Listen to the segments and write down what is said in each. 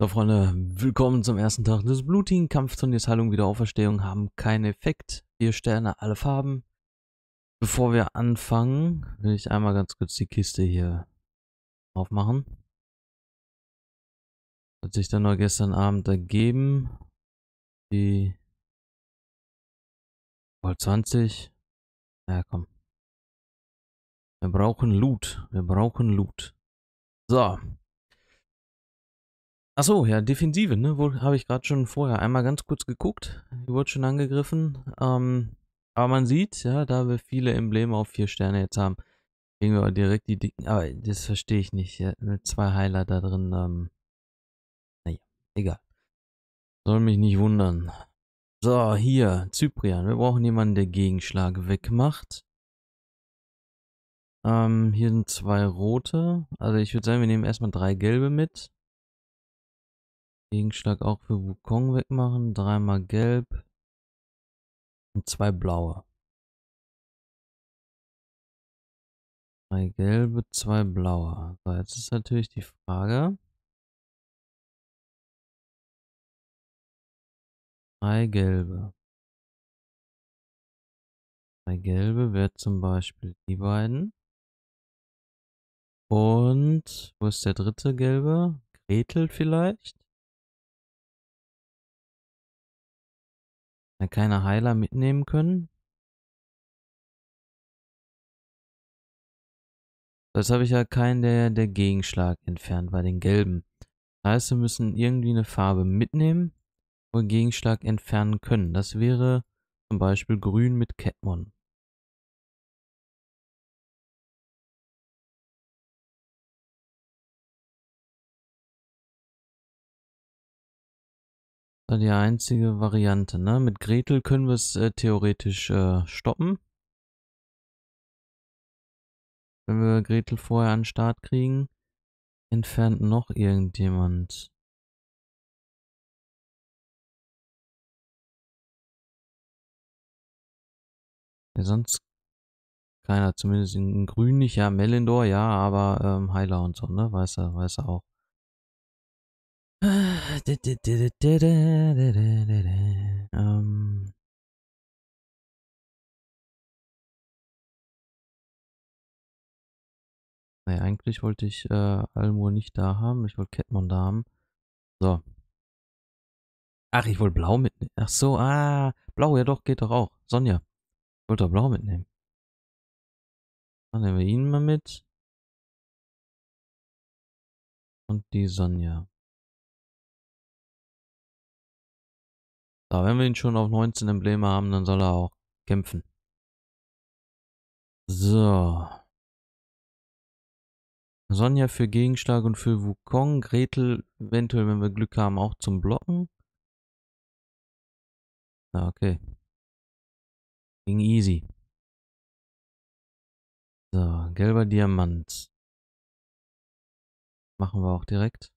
So, Freunde, willkommen zum ersten Tag des blutigen Kampfturniers Heilung Wiederauferstehung. Haben keinen Effekt. Vier Sterne, alle Farben. Bevor wir anfangen, will ich einmal ganz kurz die Kiste hier aufmachen. Hat sich dann noch gestern Abend ergeben. Die Voll 20. Ja, komm. Wir brauchen Loot. Wir brauchen Loot. So, Achso, ja, Defensive, ne? Wohl habe ich gerade schon vorher einmal ganz kurz geguckt. Die wurde schon angegriffen. Ähm, aber man sieht, ja, da wir viele Embleme auf vier Sterne jetzt haben, kriegen wir direkt die dicken. Aber das verstehe ich nicht. Ja, mit zwei Heiler da drin. Ähm, naja, egal. Soll mich nicht wundern. So, hier, Zyprian. Wir brauchen jemanden, der Gegenschlag wegmacht. Ähm, hier sind zwei rote. Also ich würde sagen, wir nehmen erstmal drei gelbe mit. Gegenschlag auch für Wukong wegmachen. Dreimal gelb. Und zwei blaue. Drei gelbe, zwei blaue. So, jetzt ist natürlich die Frage. Drei gelbe. Drei gelbe wäre zum Beispiel die beiden. Und wo ist der dritte gelbe? Gretel vielleicht? Keine Heiler mitnehmen können. Jetzt habe ich ja keinen, der, der Gegenschlag entfernt bei den gelben. Das heißt, wir müssen irgendwie eine Farbe mitnehmen, wir Gegenschlag entfernen können. Das wäre zum Beispiel grün mit Catmon. Die einzige Variante, ne? Mit Gretel können wir es äh, theoretisch äh, stoppen. Wenn wir Gretel vorher an den Start kriegen, entfernt noch irgendjemand. Ja, sonst keiner, zumindest in Grün nicht, ja, Melindor, ja, aber ähm, Heiler und so, ne? Weiß er, weiß er auch. Ähm. Naja, eigentlich wollte ich äh, Almur nicht da haben. Ich wollte Catmon da haben. So. Ach, ich wollte Blau mitnehmen. Ach so, ah. Blau, ja doch, geht doch auch. Sonja. Ich wollte doch Blau mitnehmen. Dann nehmen wir ihn mal mit. Und die Sonja. So, wenn wir ihn schon auf 19 Embleme haben, dann soll er auch kämpfen. So. Sonja für Gegenschlag und für Wukong. Gretel eventuell, wenn wir Glück haben, auch zum Blocken. Ja, okay. Ging easy. So, gelber Diamant. Machen wir auch direkt.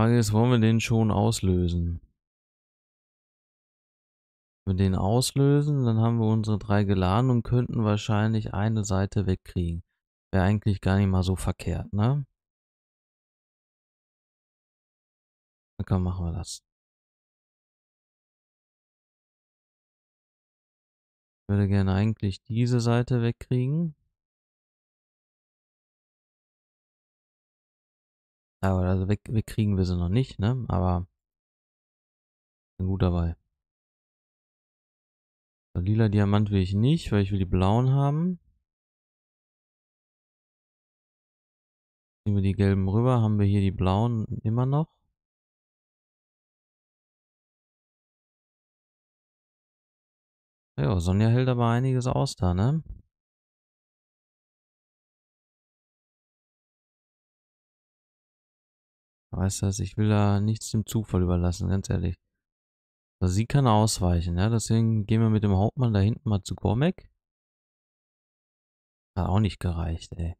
Frage ist, wollen wir den schon auslösen? Wenn wir den auslösen, dann haben wir unsere drei geladen und könnten wahrscheinlich eine Seite wegkriegen. Wäre eigentlich gar nicht mal so verkehrt, ne? Dann machen wir das. Ich würde gerne eigentlich diese Seite wegkriegen. Aber also weg, wegkriegen wir sie noch nicht, ne? Aber gut dabei. So, lila Diamant will ich nicht, weil ich will die blauen haben. Nehmen wir die gelben rüber, haben wir hier die blauen immer noch. Ja, Sonja hält aber einiges aus da, ne? Weißt du, ich will da nichts dem Zufall überlassen, ganz ehrlich. Also sie kann ausweichen, ja. Deswegen gehen wir mit dem Hauptmann da hinten mal zu Gormek. Hat auch nicht gereicht, ey.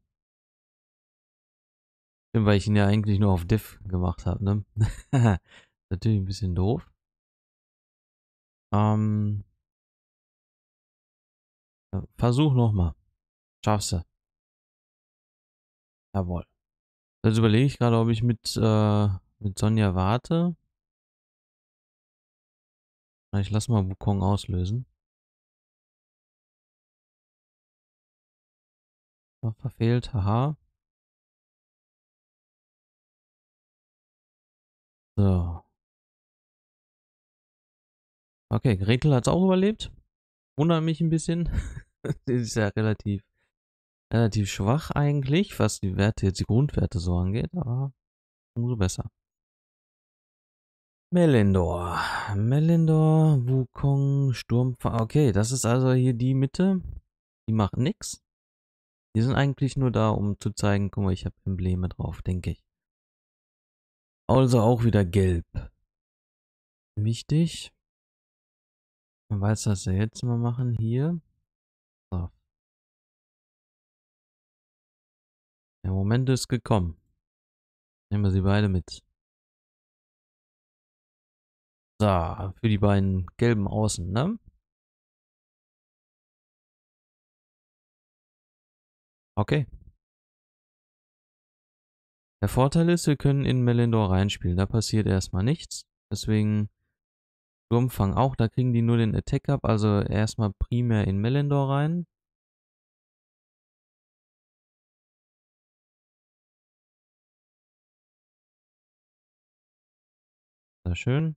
Weil ich ihn ja eigentlich nur auf Diff gemacht habe, ne? Natürlich ein bisschen doof. Ähm. Versuch nochmal. Schaffst du. Jawohl. Jetzt überlege ich gerade, ob ich mit, äh, mit Sonja warte. Ich lasse mal Wukong auslösen. Noch verfehlt, haha. So. Okay, Gretel hat es auch überlebt. Wundert mich ein bisschen. Sie ist ja relativ, relativ schwach eigentlich, was die Werte jetzt, die Grundwerte so angeht, aber umso besser. Melindor. Melindor, Wukong, Sturmpfeil. Okay, das ist also hier die Mitte. Die macht nix. Die sind eigentlich nur da, um zu zeigen, guck mal, ich habe Embleme drauf, denke ich. Also auch wieder gelb. Wichtig. Man weiß, was wir jetzt mal machen. Hier. Der Moment ist gekommen. Nehmen wir sie beide mit. So, für die beiden gelben Außen, ne? Okay. Der Vorteil ist, wir können in Melindor reinspielen. Da passiert erstmal nichts. Deswegen Sturmfang auch. Da kriegen die nur den Attack up. Also erstmal primär in Melindor rein. Sehr schön.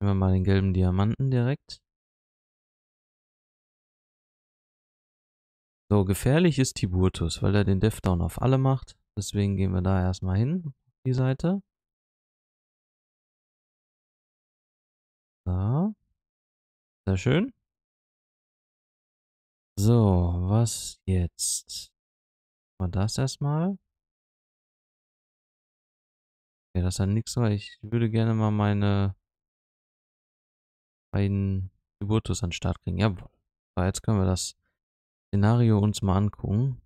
Nehmen wir mal den gelben Diamanten direkt. So, gefährlich ist Tiburtus, weil er den Deathdown auf alle macht. Deswegen gehen wir da erstmal hin, die Seite. So. Sehr schön. So, was jetzt? Mal das erstmal. Okay, das hat nichts, aber ich würde gerne mal meine einen Geburtus an den Start kriegen. Jawohl. So, jetzt können wir das Szenario uns mal angucken.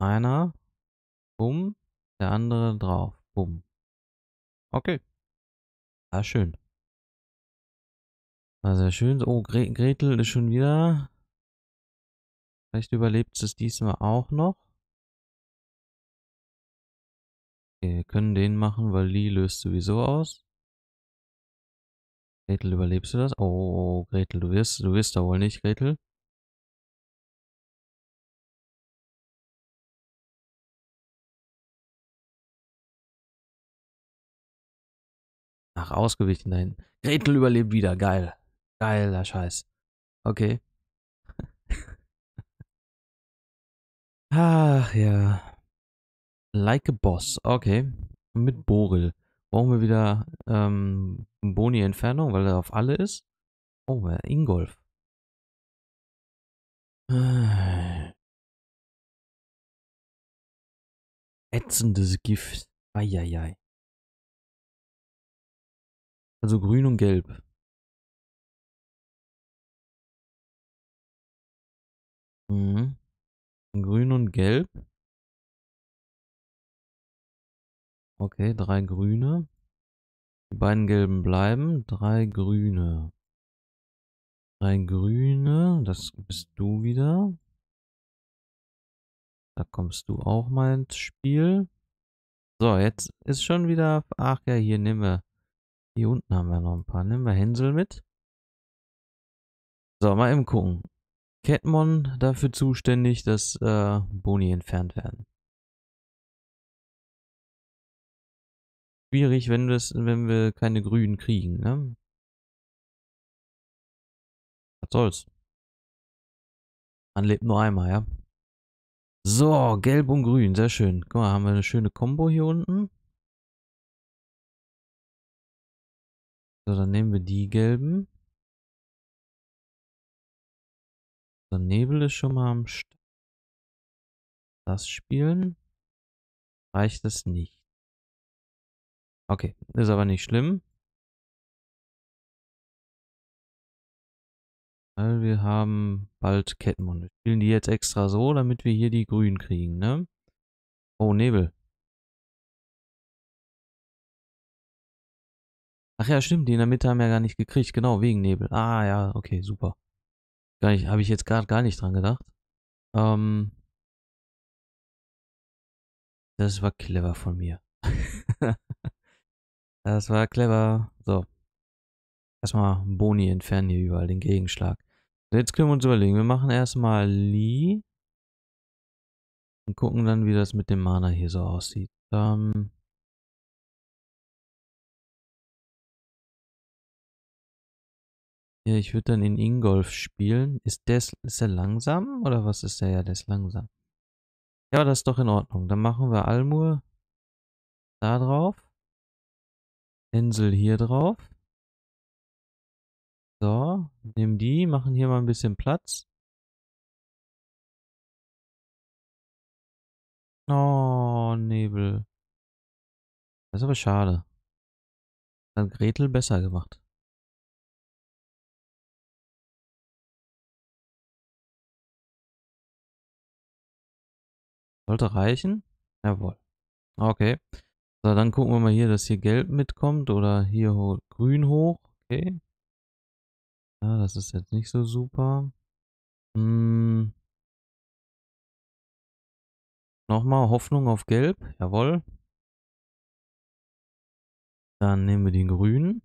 Einer. Bumm. Der andere drauf. Bumm. Okay. Ah, schön. War sehr schön. Oh, Gre Gretel ist schon wieder. Vielleicht überlebt es diesmal auch noch. Wir können den machen, weil Lee löst sowieso aus. Gretel, überlebst du das? Oh, Gretel, du wirst, du wirst da wohl nicht, Gretel. Ach, ausgewichen dahin. Gretel überlebt wieder, geil. Geiler Scheiß. Okay. Ach ja. Like a Boss, okay. Mit Boril. Brauchen wir wieder ähm, Boni Entfernung, weil er auf alle ist. Oh, Ingolf. Ätzendes Gift. Eieiei. Also grün und gelb. Mhm. Grün und gelb. Okay, drei grüne. Die beiden gelben bleiben. Drei grüne. Drei grüne. Das bist du wieder. Da kommst du auch mal ins Spiel. So, jetzt ist schon wieder... Ach ja, hier nehmen wir... Hier unten haben wir noch ein paar. Nehmen wir Hänsel mit. So, mal eben gucken. Catmon dafür zuständig, dass äh, Boni entfernt werden. Schwierig, wenn, wenn wir keine Grünen kriegen, ne? Was soll's. Man lebt nur einmal, ja? So, gelb und grün, sehr schön. Guck mal, haben wir eine schöne Combo hier unten. So, dann nehmen wir die gelben. Der Nebel ist schon mal am Start. Das spielen. Reicht es nicht. Okay, ist aber nicht schlimm. Weil wir haben bald Kettenmund. Wir spielen die jetzt extra so, damit wir hier die grünen kriegen, ne? Oh, Nebel. Ach ja, stimmt, die in der Mitte haben wir ja gar nicht gekriegt. Genau, wegen Nebel. Ah ja, okay, super. Gar nicht, habe ich jetzt gerade gar nicht dran gedacht. Ähm, Das war clever von mir. das war clever. So. Erstmal Boni entfernen hier überall den Gegenschlag. Jetzt können wir uns überlegen. Wir machen erstmal Lee. Und gucken dann, wie das mit dem Mana hier so aussieht. Ähm, ja, ich würde dann in Ingolf spielen. Ist der, ist der langsam? Oder was ist der? Ja, der ist langsam. Ja, das ist doch in Ordnung. Dann machen wir Almur da drauf. Insel hier drauf. So, nehmen die, machen hier mal ein bisschen Platz. Oh, Nebel. Das ist aber schade. Hat Gretel besser gemacht. Sollte reichen? Jawohl. Okay. So, dann gucken wir mal hier, dass hier Gelb mitkommt oder hier Grün hoch. Okay. Ja, das ist jetzt nicht so super. Hm. Nochmal Hoffnung auf Gelb. Jawohl. Dann nehmen wir den Grünen.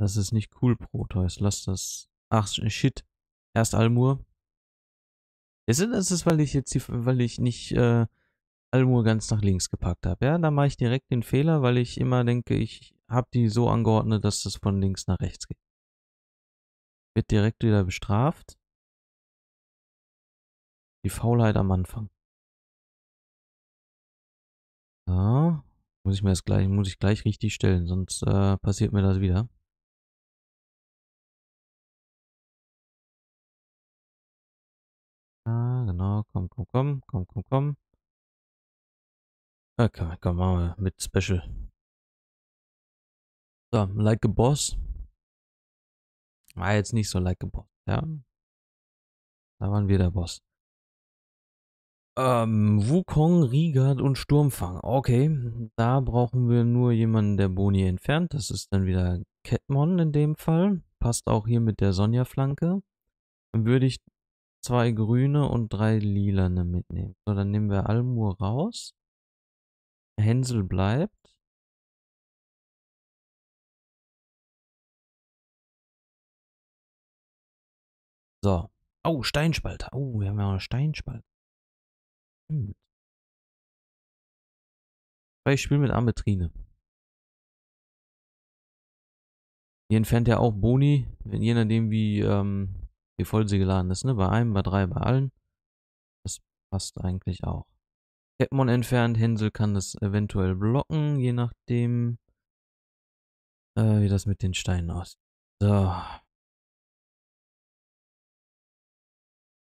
Das ist nicht cool, Proteus. Lass das. Ach, shit. Erst Almur. Ist es, ist, weil ich jetzt, die, weil ich nicht äh, Almur ganz nach links gepackt habe. Ja, da mache ich direkt den Fehler, weil ich immer denke, ich habe die so angeordnet, dass das von links nach rechts geht. Wird direkt wieder bestraft. Die Faulheit am Anfang. So. Muss ich mir das gleich, muss ich gleich richtig stellen, sonst äh, passiert mir das wieder. Ah, genau, komm, komm, komm, komm, komm, komm. Okay, komm, machen wir mit Special. So, like a boss. War jetzt nicht so like a boss, ja. Da waren wir der Boss. Ähm, Wukong, Rigard und Sturmfang. Okay, da brauchen wir nur jemanden, der Boni entfernt. Das ist dann wieder Ketmon in dem Fall. Passt auch hier mit der Sonja-Flanke. Dann würde ich zwei grüne und drei lilane mitnehmen. So, dann nehmen wir Almur raus. Hänsel bleibt. So. Oh, Steinspalter. Oh, wir haben ja noch Steinspalter. Hm. Ich spiele mit Ametrine. Die entfernt ja auch Boni, je nachdem wie, ähm, wie voll sie geladen ist. Ne? Bei einem, bei drei, bei allen. Das passt eigentlich auch. Ketmon entfernt, Hänsel kann das eventuell blocken, je nachdem, äh, wie das mit den Steinen aussieht. So.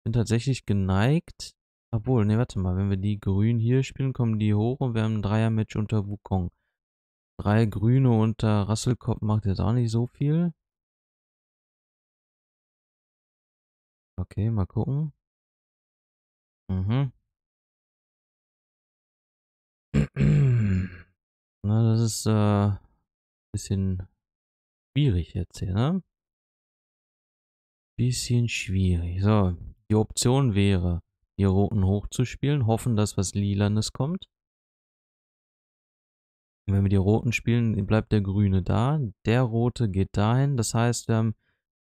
Bin tatsächlich geneigt, obwohl, ne, warte mal, wenn wir die grün hier spielen, kommen die hoch und wir haben ein Dreier-Match unter Wukong. Drei Grüne unter Rasselkopf macht jetzt auch nicht so viel. Okay, mal gucken. Mhm. Na, das ist äh, bisschen schwierig jetzt hier, ne? Bisschen schwierig. So, die Option wäre, die roten hochzuspielen, hoffen, dass was lilanes kommt. Und wenn wir die roten spielen, bleibt der grüne da. Der rote geht dahin. Das heißt, wir haben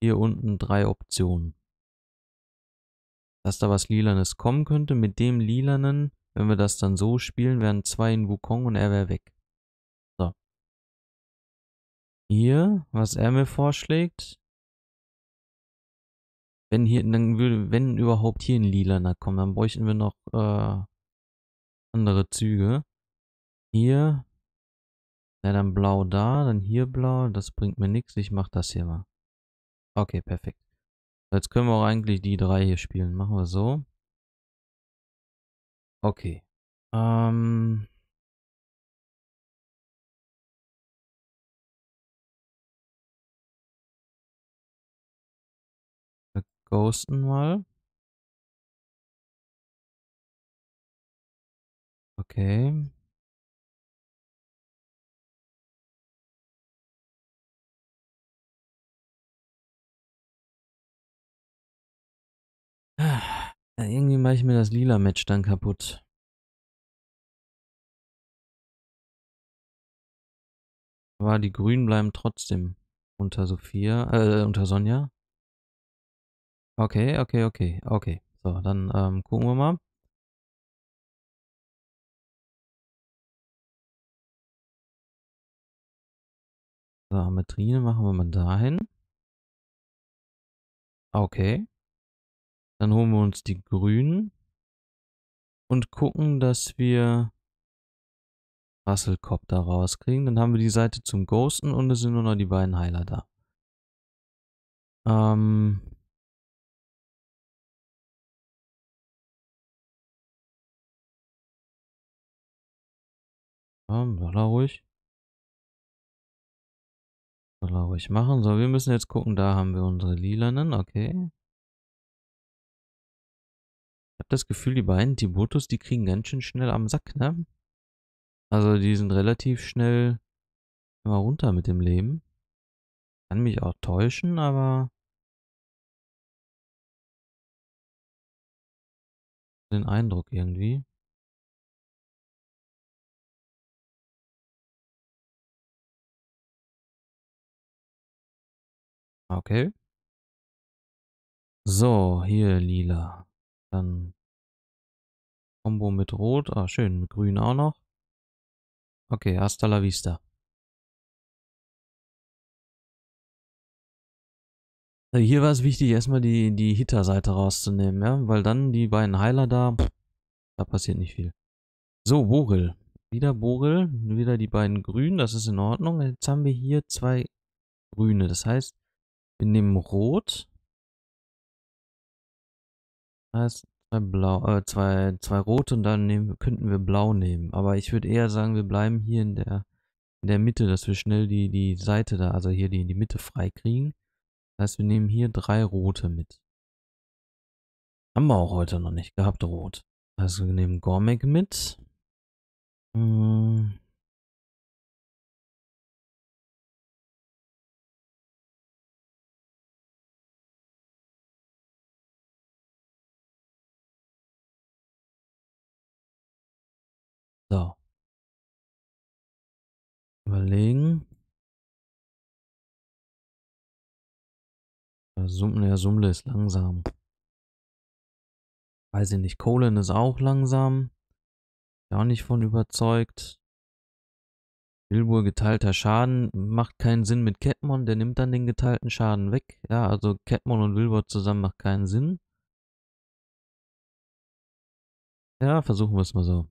hier unten drei Optionen. Dass da was lilanes kommen könnte. Mit dem lilanen, wenn wir das dann so spielen, wären zwei in Wukong und er wäre weg. So. Hier, was er mir vorschlägt, wenn hier, dann würde, wenn überhaupt hier ein lilaner kommen, dann bräuchten wir noch äh, andere Züge. Hier. Ja, dann blau da, dann hier blau. Das bringt mir nichts. Ich mach das hier mal. Okay, perfekt. Jetzt können wir auch eigentlich die drei hier spielen. Machen wir so. Okay. Ähm. ghosten mal. Okay. Ja, irgendwie mache ich mir das lila Match dann kaputt. Aber die Grünen bleiben trotzdem unter Sophia, äh, unter Sonja. Okay, okay, okay, okay. So, dann ähm, gucken wir mal. So, mit Trine machen wir mal dahin. Okay. Dann holen wir uns die Grünen. Und gucken, dass wir Rasselkopf da rauskriegen. Dann haben wir die Seite zum Ghosten und es sind nur noch die beiden Heiler da. Ähm... Ja, soll er ruhig. Soll er ruhig machen. So, wir müssen jetzt gucken, da haben wir unsere lilanen, okay. Das Gefühl, die beiden Tibotus, die kriegen ganz schön schnell am Sack, ne? Also die sind relativ schnell immer runter mit dem Leben. Kann mich auch täuschen, aber den Eindruck irgendwie. Okay. So, hier lila. Dann Combo mit Rot. Ah, schön. Mit Grün auch noch. Okay, hasta la vista. Also hier war es wichtig, erstmal die, die Hitter-Seite rauszunehmen, ja, weil dann die beiden Heiler da, da passiert nicht viel. So, Borel. Wieder Borel, wieder die beiden Grünen, das ist in Ordnung. Jetzt haben wir hier zwei Grüne, das heißt, wir nehmen Rot. Das heißt, zwei Blau, äh, zwei, zwei Rote und dann nehmen, könnten wir Blau nehmen. Aber ich würde eher sagen, wir bleiben hier in der, in der Mitte, dass wir schnell die, die Seite da, also hier die, die Mitte frei kriegen. Das heißt, wir nehmen hier drei Rote mit. Haben wir auch heute noch nicht gehabt, Rot. Also wir nehmen Gormek mit. Hm. Überlegen. Ja, Sumle ist langsam. Weiß ich nicht. Colin ist auch langsam. Auch nicht von überzeugt. Wilbur geteilter Schaden macht keinen Sinn mit Catmon, der nimmt dann den geteilten Schaden weg. Ja, also Catmon und Wilbur zusammen macht keinen Sinn. Ja, versuchen wir es mal so.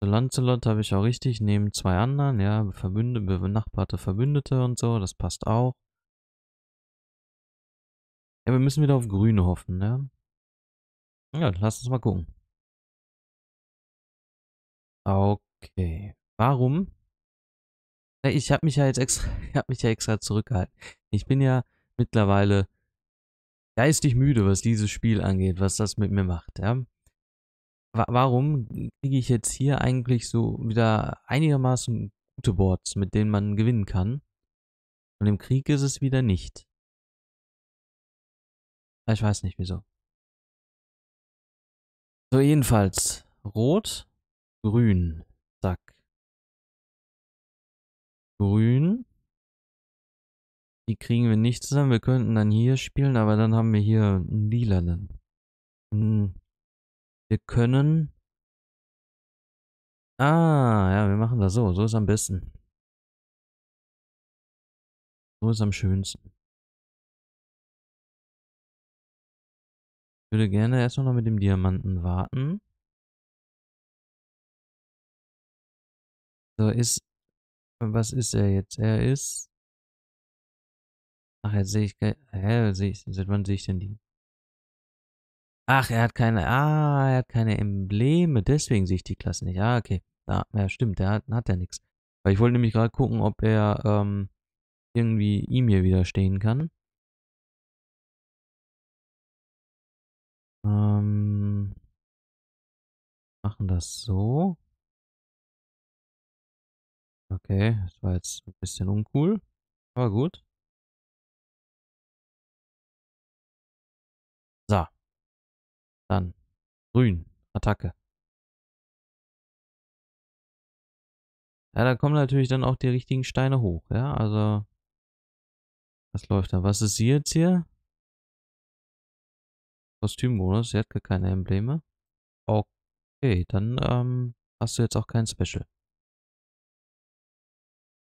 Lancelot habe ich auch richtig, neben zwei anderen, ja, Verbündete, benachbarte Verbündete und so, das passt auch. Ja, wir müssen wieder auf Grüne hoffen, ne? Ja, lass uns mal gucken. Okay. Warum? Ich habe mich ja jetzt extra, ich mich ja extra zurückgehalten. Ich bin ja mittlerweile geistig müde, was dieses Spiel angeht, was das mit mir macht, ja warum kriege ich jetzt hier eigentlich so wieder einigermaßen gute Boards, mit denen man gewinnen kann? Und im Krieg ist es wieder nicht. Ich weiß nicht wieso. So, jedenfalls. Rot, grün. Zack. Grün. Die kriegen wir nicht zusammen. Wir könnten dann hier spielen, aber dann haben wir hier einen lilanen. Hm. Wir können... Ah, ja, wir machen das so. So ist am besten. So ist am schönsten. Ich würde gerne erstmal noch mit dem Diamanten warten. So, ist... Was ist er jetzt? Er ist... Ach, jetzt sehe ich... Hä, sehe ich... Seit wann sehe ich denn die? Ach, er hat keine, ah, er hat keine Embleme, deswegen sehe ich die Klasse nicht. Ah, okay. Ja, ja stimmt, der hat, hat ja nichts. Weil ich wollte nämlich gerade gucken, ob er ähm, irgendwie ihm hier widerstehen kann. Ähm, machen das so. Okay, das war jetzt ein bisschen uncool, aber gut. Dann. Grün. Attacke. Ja, da kommen natürlich dann auch die richtigen Steine hoch, ja, also. Was läuft da? Was ist sie jetzt hier? Kostümbonus, sie hat gar keine Embleme. Okay, dann ähm, hast du jetzt auch kein Special.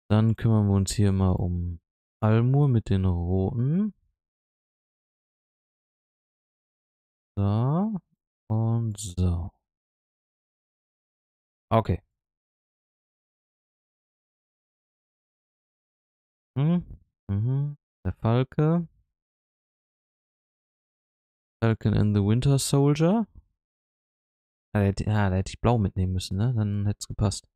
Dann kümmern wir uns hier mal um Almur mit den roten. So. Und so. Okay. Mhm. Mhm. Der Falke. Falcon in the Winter Soldier. Ah, da hätte, ah, hätte ich blau mitnehmen müssen, ne? Dann hätte es gepasst.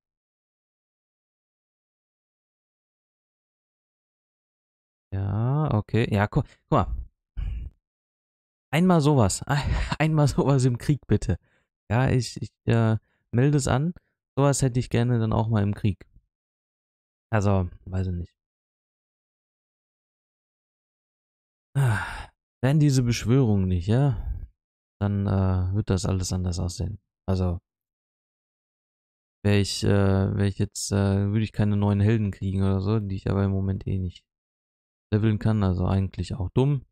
Ja, okay. Ja, guck, guck mal. Einmal sowas. Einmal sowas im Krieg, bitte. Ja, ich, ich äh, melde es an. Sowas hätte ich gerne dann auch mal im Krieg. Also, weiß ich nicht. Wären diese Beschwörungen nicht, ja? Dann äh, wird das alles anders aussehen. Also, wäre ich, äh, wäre ich jetzt, äh, würde ich keine neuen Helden kriegen oder so, die ich aber im Moment eh nicht leveln kann, also eigentlich auch dumm.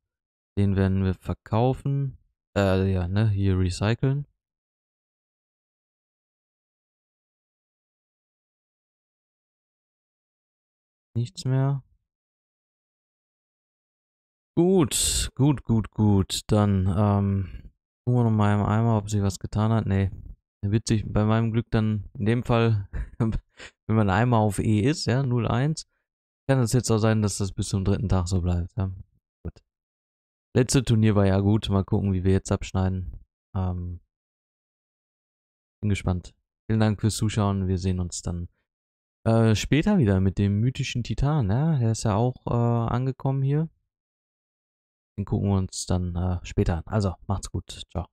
Den werden wir verkaufen. Äh, ja, ne, hier recyceln. Nichts mehr. Gut, gut, gut, gut. Dann, ähm, gucken wir nochmal im Eimer, ob sie was getan hat. Nee. Witzig, bei meinem Glück dann, in dem Fall, wenn man einmal auf E ist, ja, 0-1, kann es jetzt auch sein, dass das bis zum dritten Tag so bleibt, ja. Letzte Turnier war ja gut. Mal gucken, wie wir jetzt abschneiden. Ähm, bin gespannt. Vielen Dank fürs Zuschauen. Wir sehen uns dann äh, später wieder mit dem mythischen Titan. Ja? Der ist ja auch äh, angekommen hier. Den gucken wir uns dann äh, später an. Also, macht's gut. Ciao.